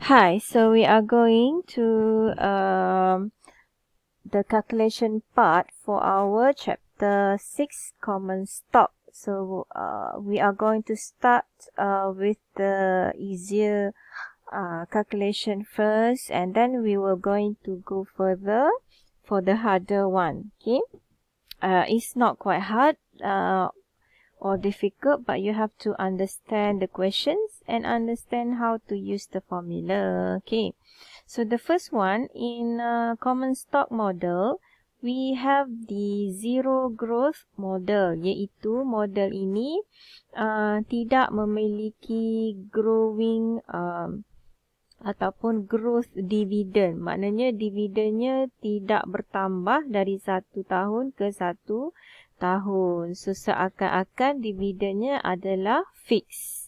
Hi, so we are going to um, the calculation part for our chapter 6 common stock. So uh, we are going to start uh, with the easier uh, calculation first and then we will going to go further for the harder one. Okay, uh, it's not quite hard. Or difficult, but you have to understand the questions and understand how to use the formula. Okay, so the first one in uh, common stock model, we have the zero growth model, iaitu model ini uh, tidak memiliki growing um, ataupun growth dividend. Maknanya dividennya tidak bertambah dari satu tahun ke satu tahun. So seakan-akan dividennya adalah fix.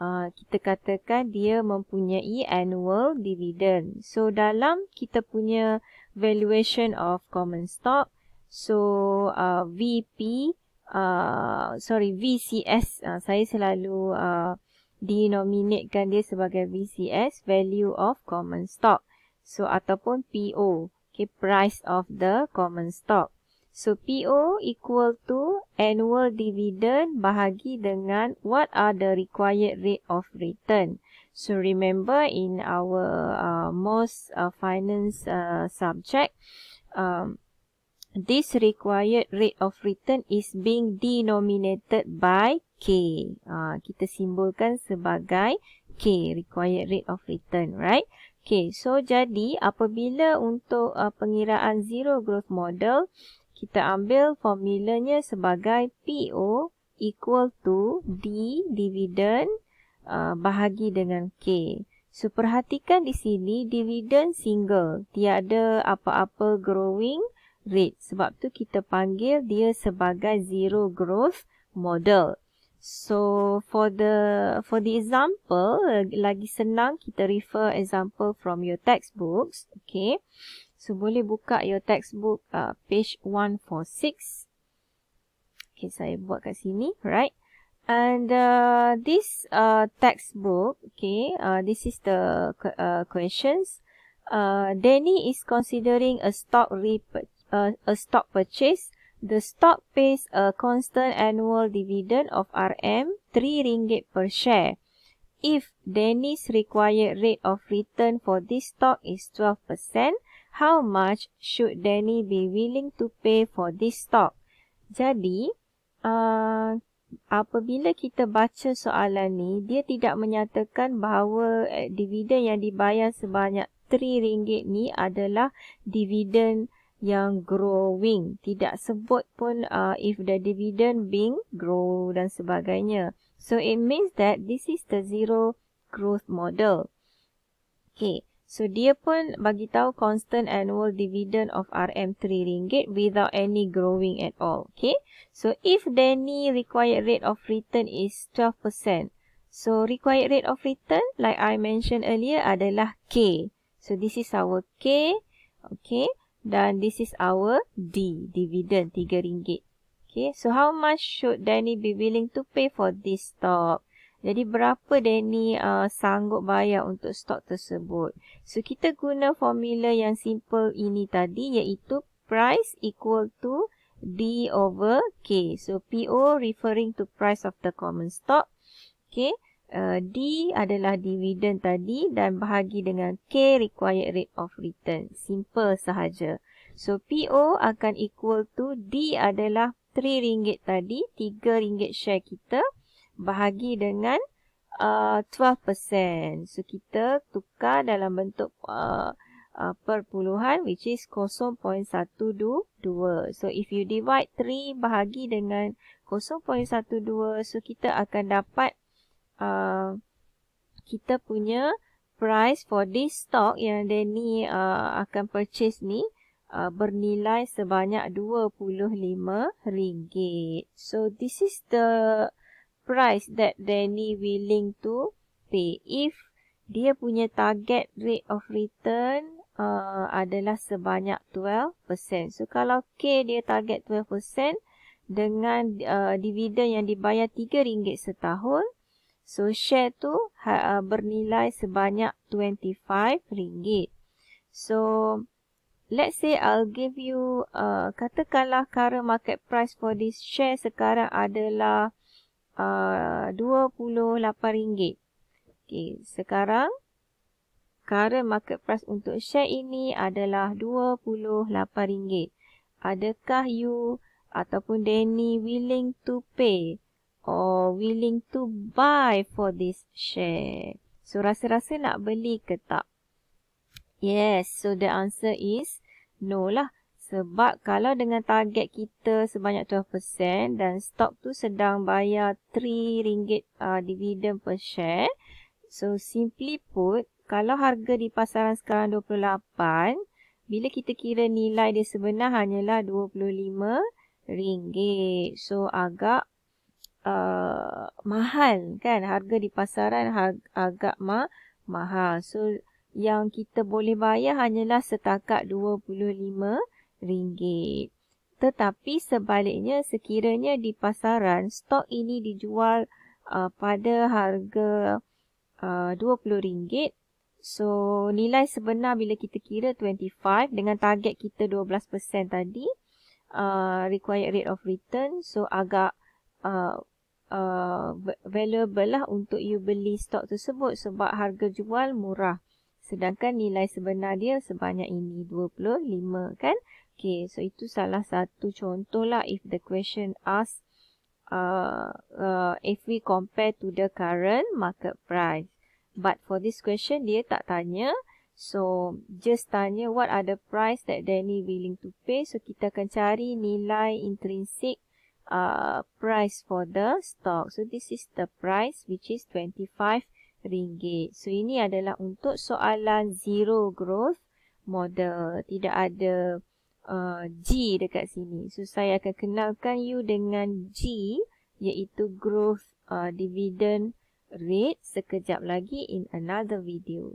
Uh, kita katakan dia mempunyai annual dividend. So dalam kita punya valuation of common stock, so uh, VP, uh, sorry VCS, uh, saya selalu uh, denominatekan dia sebagai VCS, value of common stock. So ataupun PO, okay, price of the common stock. So PO equal to annual dividend bahagi dengan what are the required rate of return. So remember in our uh, most uh, finance uh, subject, um, this required rate of return is being denominated by K. Uh, kita simbolkan sebagai K, required rate of return, right? Okay, so jadi apabila untuk uh, pengiraan zero growth model, kita ambil formulanya sebagai PO equal to D dividend uh, bahagi dengan K. So perhatikan di sini dividend single, tiada apa-apa growing rate. Sebab tu kita panggil dia sebagai zero growth model. So for the for the example, lagi senang kita refer example from your textbooks, okay? So boleh buka your textbook uh, page 146. Okay, saya buat kat sini, right? And uh, this uh, textbook, okay, uh, this is the uh, questions. Uh, Danny is considering a stock rep- uh, a stock purchase. The stock pays a constant annual dividend of RM 3 ringgit per share. If Danny's required rate of return for this stock is 12%, how much should Danny be willing to pay for this stock? Jadi, uh, apabila kita baca soalan ni, dia tidak menyatakan bahawa eh, dividen yang dibayar sebanyak RM3 ni adalah dividen yang growing. Tidak sebut pun uh, if the dividend being grow dan sebagainya. So, it means that this is the zero growth model. Okay. So dia pun bagi tahu constant annual dividend of RM3 without any growing at all. Okay. So if Danny required rate of return is 12%. So required rate of return like I mentioned earlier adalah K. So this is our K. Okay. Dan this is our D, dividend RM3. Okay. So how much should Danny be willing to pay for this stock? Jadi berapa Danny uh, sanggup bayar untuk stok tersebut? So kita guna formula yang simple ini tadi iaitu price equal to D over K. So PO referring to price of the common stock. Okay. Uh, D adalah dividend tadi dan bahagi dengan K required rate of return. Simple sahaja. So PO akan equal to D adalah RM3 tadi, RM3 share kita bahagi dengan uh, 12%. So kita tukar dalam bentuk uh, uh, perpuluhan which is 0.122. So if you divide 3 bahagi dengan 0.12 so kita akan dapat uh, kita punya price for this stock yang Danny uh, akan purchase ni uh, bernilai sebanyak RM25. So this is the price that Danny willing to pay. If dia punya target rate of return uh, adalah sebanyak 12%. So kalau K dia target 12% dengan uh, dividen yang dibayar RM3 setahun. So share tu uh, bernilai sebanyak RM25. So let's say I'll give you uh, katakanlah current market price for this share sekarang adalah uh, RM28. Okay, sekarang current market price untuk share ini adalah RM28. Adakah you ataupun Danny willing to pay or willing to buy for this share? So rasa-rasa nak beli ke tak? Yes, so the answer is no lah. Sebab kalau dengan target kita sebanyak 12% dan stok tu sedang bayar RM3 uh, dividend per share. So simply put, kalau harga di pasaran sekarang 28, bila kita kira nilai dia sebenar hanyalah RM25. So agak uh, mahal kan harga di pasaran agak ma mahal. So yang kita boleh bayar hanyalah setakat RM25. Tetapi sebaliknya sekiranya di pasaran stok ini dijual uh, pada harga uh, RM20. So nilai sebenar bila kita kira 25 dengan target kita 12% tadi uh, required rate of return so agak uh, uh, valuable lah untuk you beli stok tersebut sebab harga jual murah. Sedangkan nilai sebenar dia sebanyak ini 25 kan. Okay, so itu salah satu contoh lah if the question ask uh, uh, if we compare to the current market price. But for this question dia tak tanya. So just tanya what are the price that Danny willing to pay. So kita akan cari nilai intrinsic uh, price for the stock. So this is the price which is 25 ringgit. So ini adalah untuk soalan zero growth model. Tidak ada uh, G dekat sini. So saya akan kenalkan you dengan G iaitu growth uh, dividend rate sekejap lagi in another video.